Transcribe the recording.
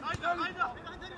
Haydi haydi.